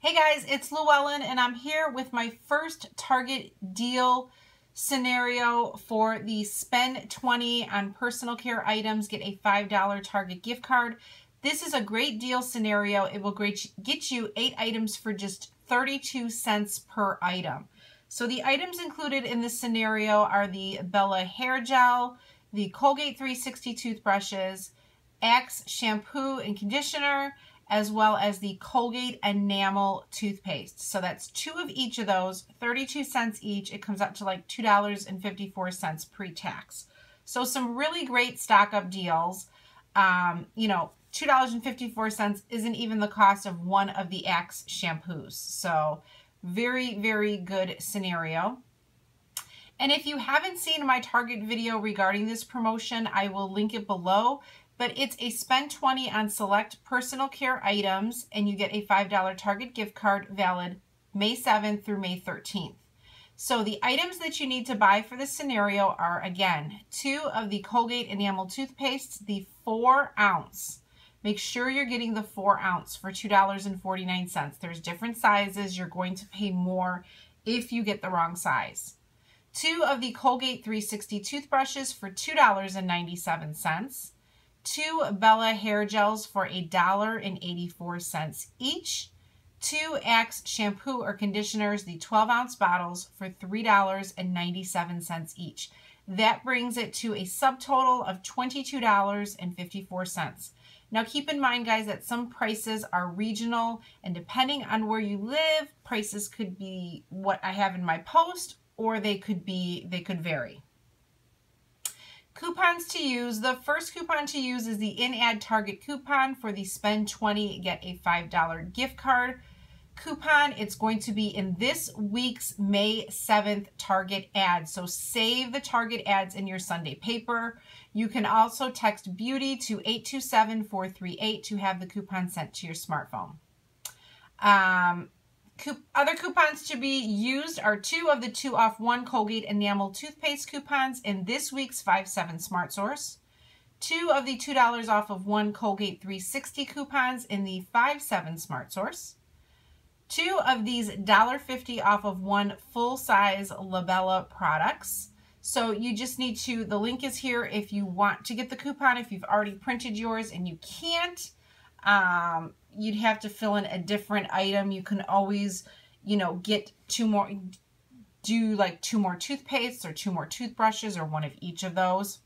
Hey guys, it's Llewellyn and I'm here with my first Target deal scenario for the spend 20 on personal care items, get a $5 Target gift card. This is a great deal scenario. It will get you eight items for just 32 cents per item. So the items included in this scenario are the Bella hair gel, the Colgate 360 toothbrushes, Axe shampoo and conditioner, as well as the Colgate enamel toothpaste. So that's two of each of those, 32 cents each. It comes out to like $2.54 pre-tax. So some really great stock up deals. Um, you know, $2.54 isn't even the cost of one of the Axe shampoos. So very, very good scenario. And if you haven't seen my Target video regarding this promotion, I will link it below but it's a spend 20 on select personal care items and you get a $5 Target gift card valid May 7th through May 13th. So the items that you need to buy for this scenario are, again, two of the Colgate Enamel toothpastes, the four ounce. Make sure you're getting the four ounce for $2.49. There's different sizes. You're going to pay more if you get the wrong size. Two of the Colgate 360 toothbrushes for $2.97 two Bella hair gels for $1.84 each, two Axe shampoo or conditioners, the 12 ounce bottles for $3.97 each. That brings it to a subtotal of $22.54. Now keep in mind guys that some prices are regional and depending on where you live, prices could be what I have in my post or they could be, they could vary. Coupons to use. The first coupon to use is the in-ad Target coupon for the spend 20, get a $5 gift card coupon. It's going to be in this week's May 7th Target ad. So save the Target ads in your Sunday paper. You can also text beauty to 827-438 to have the coupon sent to your smartphone. Um, other coupons to be used are two of the two off one Colgate Enamel toothpaste coupons in this week's 5-7 Smart Source. Two of the $2 off of one Colgate 360 coupons in the 5-7 Smart Source. Two of these $1.50 off of one full-size Labella products. So you just need to, the link is here if you want to get the coupon, if you've already printed yours and you can't, um, you'd have to fill in a different item. You can always, you know, get two more, do like two more toothpastes or two more toothbrushes or one of each of those.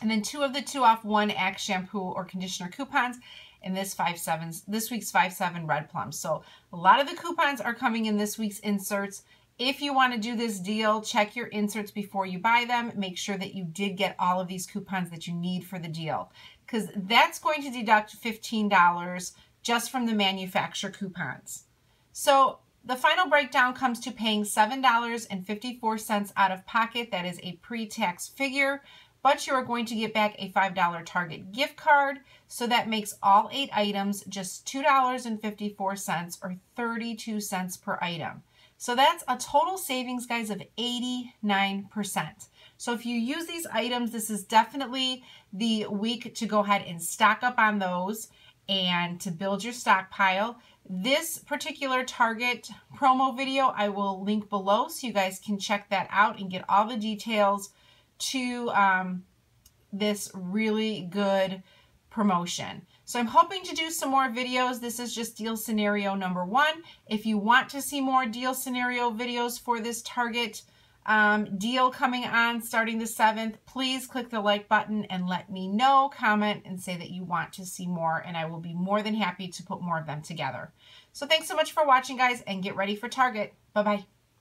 And then two of the two off one Axe shampoo or conditioner coupons in this five sevens, this week's five seven red plum. So a lot of the coupons are coming in this week's inserts. If you want to do this deal, check your inserts before you buy them. Make sure that you did get all of these coupons that you need for the deal because that's going to deduct $15 just from the manufacturer coupons. So the final breakdown comes to paying $7.54 out of pocket. That is a pre-tax figure, but you are going to get back a $5 Target gift card. So that makes all eight items just $2.54 or 32 cents per item. So that's a total savings, guys, of 89%. So if you use these items, this is definitely the week to go ahead and stock up on those and to build your stockpile. This particular Target promo video I will link below so you guys can check that out and get all the details to um, this really good promotion. So I'm hoping to do some more videos. This is just deal scenario number one. If you want to see more deal scenario videos for this Target um, deal coming on starting the 7th, please click the like button and let me know, comment, and say that you want to see more, and I will be more than happy to put more of them together. So thanks so much for watching, guys, and get ready for Target. Bye-bye.